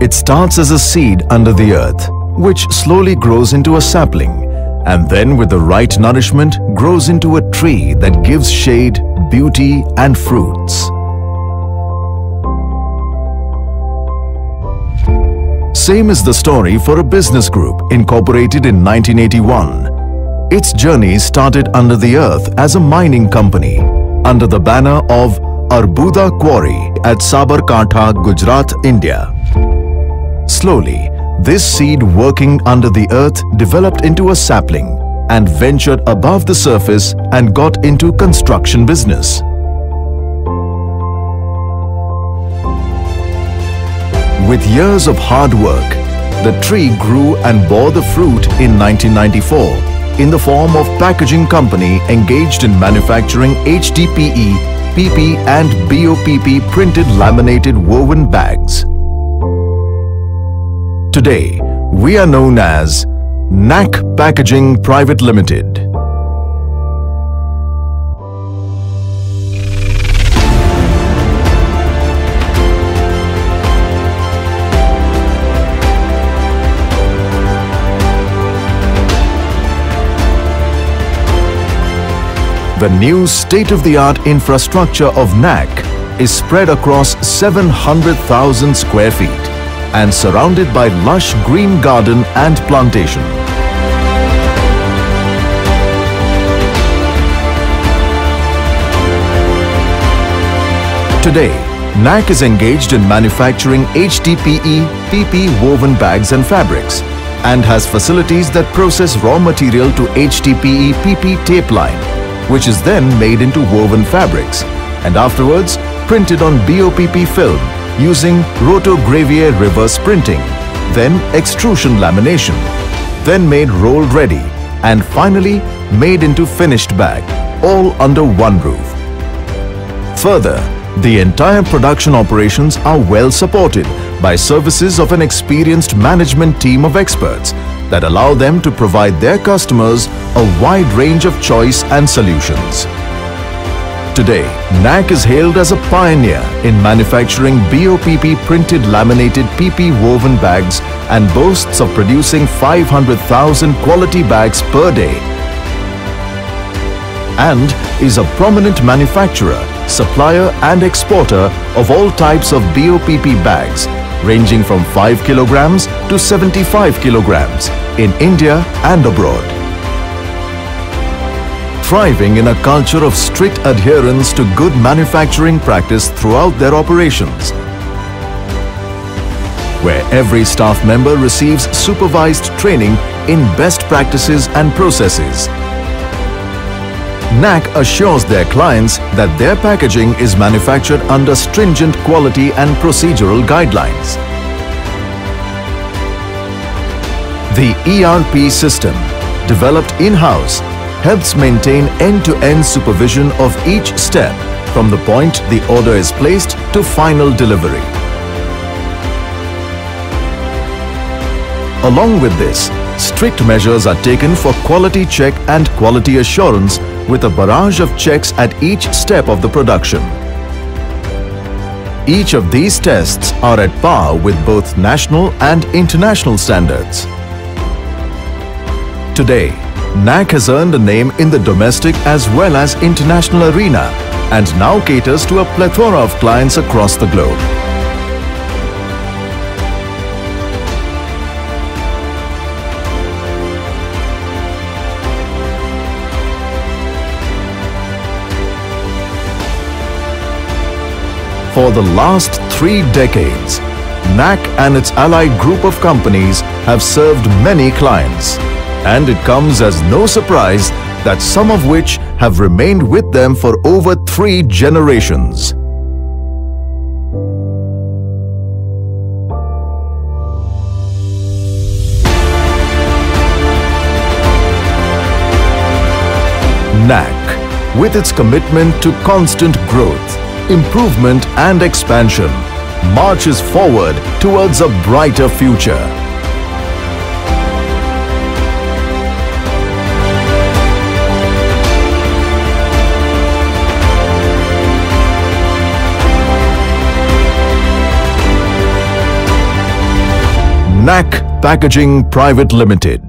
It starts as a seed under the earth, which slowly grows into a sapling, and then with the right nourishment grows into a tree that gives shade, beauty and fruits. Same is the story for a business group incorporated in 1981. Its journey started under the earth as a mining company under the banner of Arbuda Quarry at Sabarkantha, Gujarat, India. Slowly, this seed working under the earth developed into a sapling and ventured above the surface and got into construction business. With years of hard work, the tree grew and bore the fruit in 1994 in the form of packaging company engaged in manufacturing HDPE, PP and BOPP printed laminated woven bags. Today, we are known as NAC Packaging Private Limited. The new state-of-the-art infrastructure of NAC is spread across 700,000 square feet and surrounded by lush green garden and plantation. Today, NAC is engaged in manufacturing HDPE, PP woven bags and fabrics and has facilities that process raw material to HDPE PP tape line, which is then made into woven fabrics and afterwards printed on BOPP film using rotogravure reverse printing, then extrusion lamination, then made rolled ready and finally made into finished bag, all under one roof. Further, the entire production operations are well supported by services of an experienced management team of experts that allow them to provide their customers a wide range of choice and solutions. Today, NAC is hailed as a pioneer in manufacturing BOPP printed laminated PP woven bags and boasts of producing 500,000 quality bags per day and is a prominent manufacturer, supplier and exporter of all types of BOPP bags ranging from 5 kilograms to 75 kilograms in India and abroad. Thriving in a culture of strict adherence to good manufacturing practice throughout their operations, where every staff member receives supervised training in best practices and processes. NAC assures their clients that their packaging is manufactured under stringent quality and procedural guidelines. The ERP system, developed in-house, helps maintain end-to-end supervision of each step from the point the order is placed to final delivery. Along with this, strict measures are taken for quality check and quality assurance with a barrage of checks at each step of the production. Each of these tests are at par with both national and international standards. Today, NAC has earned a name in the domestic as well as international arena and now caters to a plethora of clients across the globe. For the last three decades, NAC and its allied group of companies have served many clients. And it comes as no surprise that some of which have remained with them for over three generations. NAC, with its commitment to constant growth, improvement and expansion, marches forward towards a brighter future. NAC Packaging Private Limited.